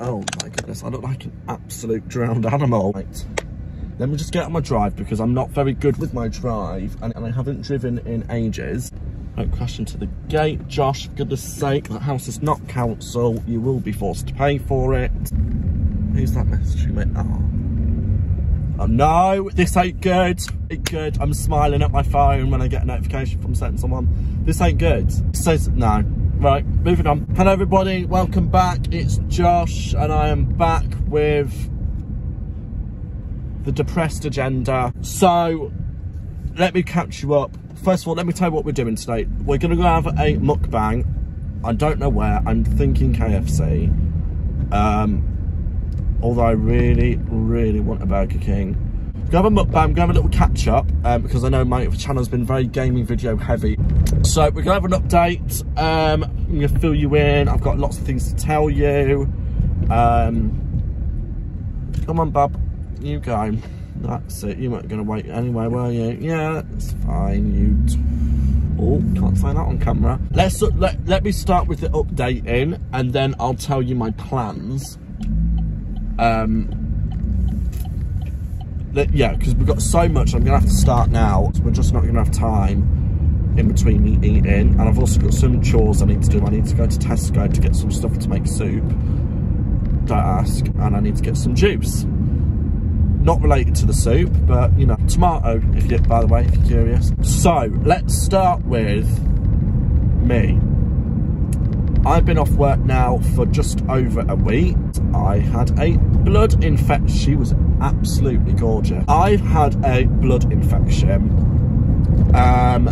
Oh my goodness, I look like an absolute drowned animal. Right. Let me just get on my drive because I'm not very good with my drive and, and I haven't driven in ages. Don't crash into the gate. Josh, for goodness sake, that house is not council. You will be forced to pay for it. Who's that messaging me? Oh. oh no, this ain't good. Ain't good. I'm smiling at my phone when I get a notification from someone. This ain't good. It says no. Right, moving on. Hello everybody, welcome back. It's Josh and I am back with the depressed agenda. So, let me catch you up. First of all, let me tell you what we're doing today. We're gonna go have a mukbang. I don't know where, I'm thinking KFC. Um, although I really, really want a Burger King. Go have a mukbang, go have a little catch up, um, because I know my channel's been very gaming video heavy. So we're gonna have an update. Um, I'm gonna fill you in. I've got lots of things to tell you. Um, come on, Bob, you go. That's it. You weren't gonna wait anyway, were you? Yeah, that's fine. You. Oh, can't find that on camera. Let's let let me start with the updating, and then I'll tell you my plans. Um, yeah, because we've got so much, I'm going to have to start now. So we're just not going to have time in between me eating. And I've also got some chores I need to do. I need to go to Tesco to get some stuff to make soup. Don't ask. And I need to get some juice. Not related to the soup, but, you know, tomato, if you, by the way, if you're curious. So, let's start with me. I've been off work now for just over a week. I had a blood infection. She was absolutely gorgeous. I've had a blood infection. Um,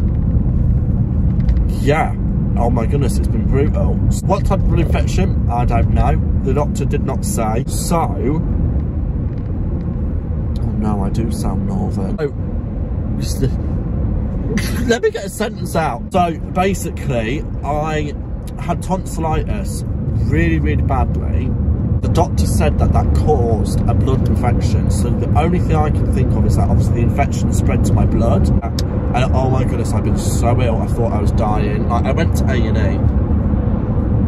yeah. Oh my goodness, it's been brutal. What type of blood infection? I don't know. The doctor did not say. So, oh no, I do sound northern. Oh, let me get a sentence out. So basically, I had tonsillitis really, really badly. Doctor said that that caused a blood infection. So the only thing I can think of is that obviously the infection spread to my blood. And oh my goodness, I've been so ill. I thought I was dying. Like I went to A&E.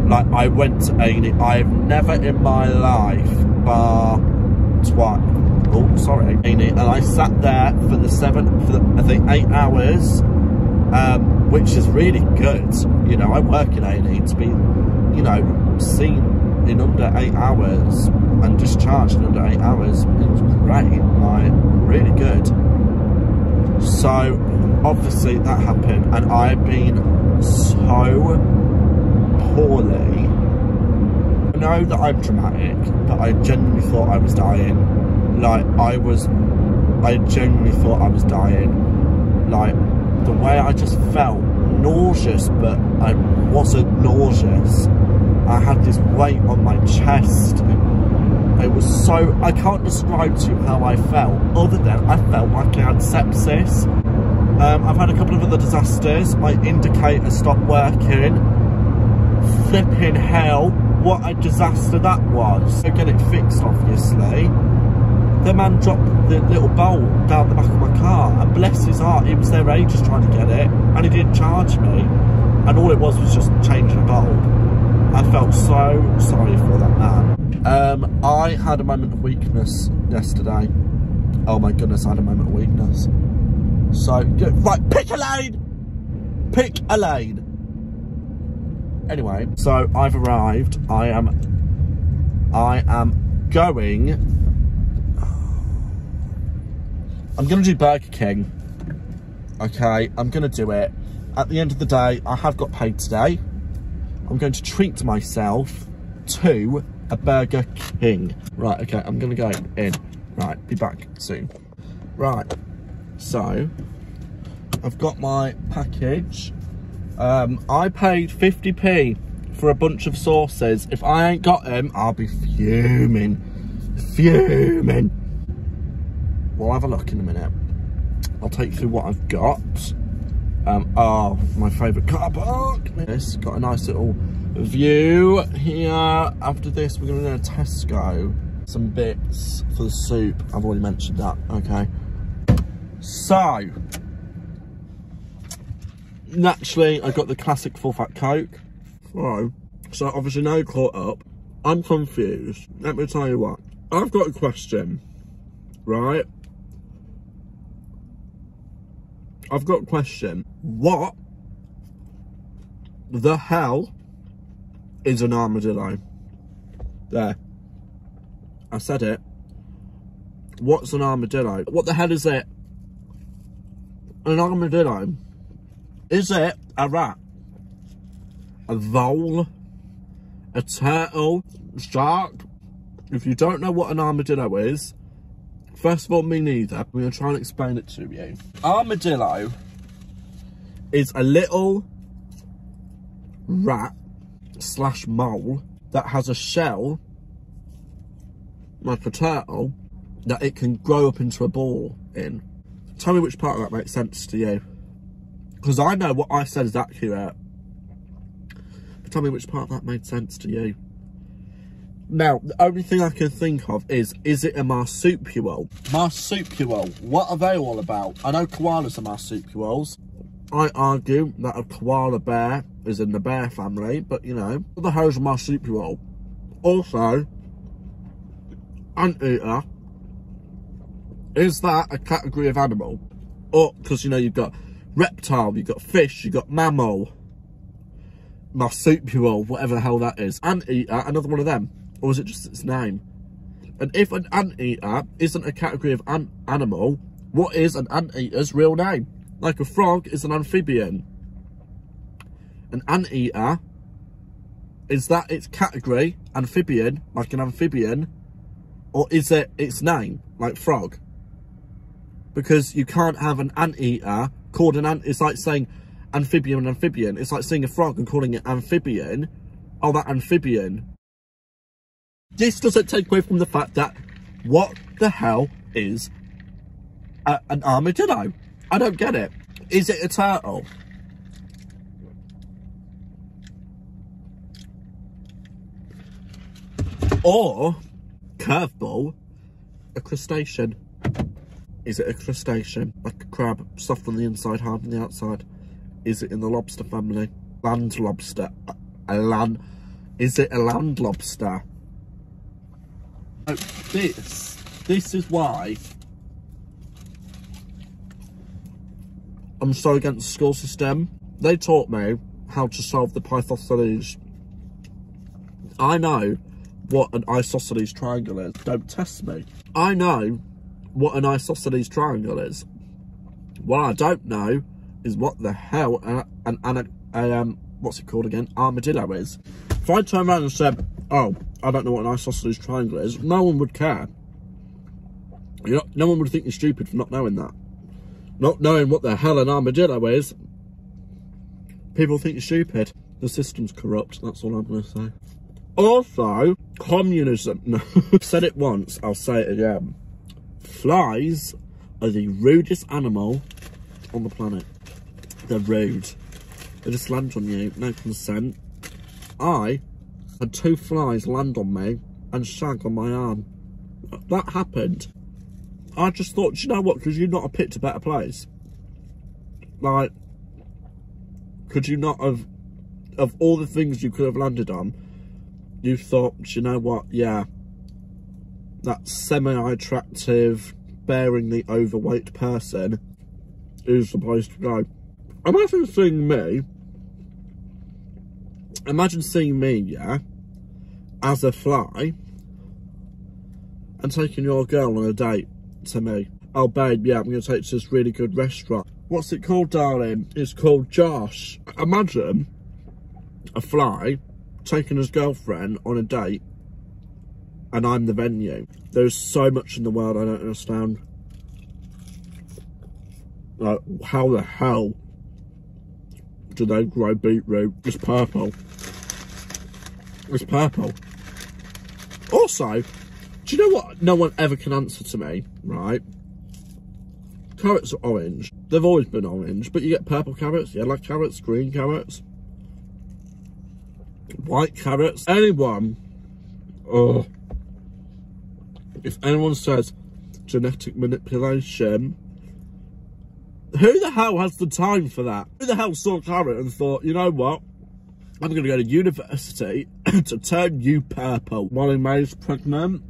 Like I went to A&E. I've never in my life, bar twice. Oh, sorry, A&E. And I sat there for the seven, for the, I think eight hours. Um, which is really good. You know, I work in A&E to be, you know, seen in under eight hours and discharged in under eight hours is great, like, really good. So, obviously that happened and I've been so poorly. I know that I'm dramatic, but I genuinely thought I was dying. Like, I was, I genuinely thought I was dying. Like, the way I just felt nauseous, but I wasn't nauseous. I had this weight on my chest. It was so, I can't describe to you how I felt, other than I felt like I had sepsis. Um, I've had a couple of other disasters. My indicator stopped working. Flipping hell, what a disaster that was. So get it fixed, obviously the man dropped the little bowl down the back of my car and bless his heart he was there ages trying to get it and he didn't charge me and all it was was just changing a bowl I felt so sorry for that man. Um, I had a moment of weakness yesterday. Oh my goodness I had a moment of weakness. So right pick a lane! Pick a lane. Anyway so I've arrived. I am I am going. I'm going to do Burger King. Okay, I'm going to do it. At the end of the day, I have got paid today. I'm going to treat myself to a Burger King. Right, okay, I'm going to go in. Right, be back soon. Right, so I've got my package. Um, I paid 50p for a bunch of sauces. If I ain't got them, I'll be fuming. Fuming. We'll have a look in a minute. I'll take you through what I've got. Um, oh, my favourite car park. This got a nice little view here. After this, we're going to go to Tesco. Some bits for the soup. I've already mentioned that. Okay. So, naturally, I got the classic full fat Coke. So, so obviously now caught up. I'm confused. Let me tell you what. I've got a question, right? I've got a question. What the hell is an armadillo? There. I said it. What's an armadillo? What the hell is it? An armadillo? Is it a rat? A vole? A turtle? Shark? If you don't know what an armadillo is, first of all, me neither. I'm going to try and explain it to you. Armadillo is a little rat slash mole that has a shell like a turtle that it can grow up into a ball in. Tell me which part of that makes sense to you. Because I know what I said is accurate. But tell me which part of that made sense to you. Now, the only thing I can think of is, is it a marsupial? Marsupial, what are they all about? I know koalas are marsupials. I argue that a koala bear is in the bear family, but you know, what the hell is a marsupial? Also, anteater, is that a category of animal? Oh, or, because you know, you've got reptile, you've got fish, you've got mammal, marsupial, whatever the hell that is. Anteater, another one of them. Or is it just its name? And if an anteater isn't a category of an animal, what is an anteater's real name? Like a frog is an amphibian. An anteater, is that its category, amphibian, like an amphibian, or is it its name, like frog? Because you can't have an anteater called an ant. It's like saying amphibian and amphibian. It's like seeing a frog and calling it amphibian. Oh, that amphibian. This doesn't take away from the fact that what the hell is a, an armadillo? I don't get it. Is it a turtle? Or curveball, a crustacean. Is it a crustacean? Like a crab, soft on the inside, hard on the outside? Is it in the lobster family? Land lobster. A, a land. Is it a land lobster? This. This is why I'm so against the school system. They taught me how to solve the Pythagorean. I know what an isosceles triangle is. Don't test me. I know what an isosceles triangle is. What I don't know is what the hell an, an, an um, what's it called again? Armadillo is. If I turn around and said, oh, I don't know what an isosceles triangle is, no one would care. You know, no one would think you're stupid for not knowing that. Not knowing what the hell an armadillo is. People think you're stupid. The system's corrupt, that's all I'm going to say. Also, communism. No, I've said it once, I'll say it again. Flies are the rudest animal on the planet. They're rude. They just land on you, no consent. I had two flies land on me and shag on my arm. That happened. I just thought, you know what, because you've not a picked a better place. Like, could you not have, of all the things you could have landed on, you thought, you know what, yeah, that semi-attractive, bearingly overweight person is the place to go. Imagine seeing me, imagine seeing me, yeah, as a fly, and taking your girl on a date to me. Oh, babe, yeah, I'm going to take you to this really good restaurant. What's it called, darling? It's called Josh. Imagine a fly taking his girlfriend on a date and I'm the venue. There's so much in the world I don't understand. Like, how the hell do they grow beetroot? It's purple. It's purple. Also, do you know what no one ever can answer to me, right? Carrots are orange. They've always been orange, but you get purple carrots, yellow carrots, green carrots, white carrots. Anyone, oh, if anyone says genetic manipulation, who the hell has the time for that? Who the hell saw carrot and thought, you know what? I'm going to go to university to turn you purple. Molly-Mae's pregnant.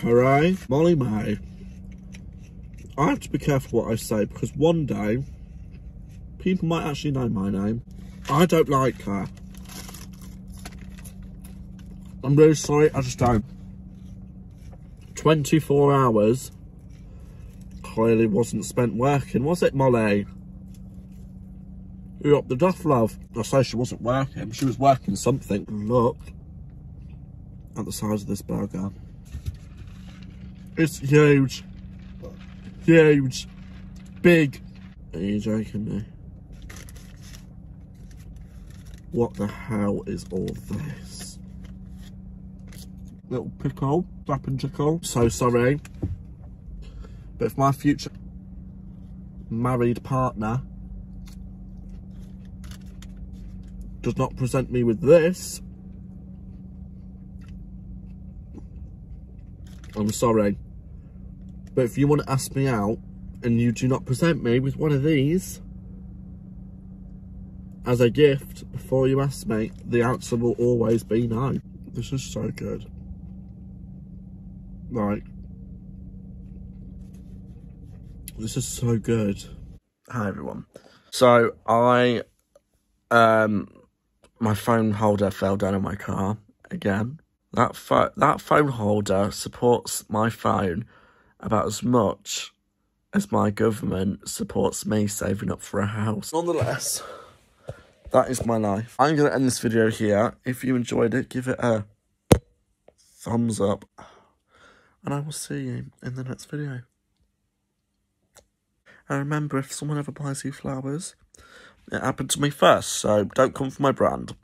Hooray. Molly-Mae. I have to be careful what I say because one day people might actually know my name. I don't like her. I'm really sorry, I just don't. 24 hours clearly wasn't spent working, was it, Molly? You up the duff, love. I say she wasn't working. She was working something. Look at the size of this burger. It's huge. Huge. Big. Are you joking me? What the hell is all this? Little pickle, flap and. So sorry. But if my future married partner does not present me with this, I'm sorry. But if you want to ask me out and you do not present me with one of these as a gift before you ask me, the answer will always be no. This is so good. Like, this is so good. Hi everyone. So I um my phone holder fell down in my car again. That fo- that phone holder supports my phone about as much as my government supports me saving up for a house. Nonetheless, that is my life. I'm going to end this video here. If you enjoyed it, give it a thumbs up. And I will see you in the next video. And remember, if someone ever buys you flowers, it happened to me first, so don't come for my brand.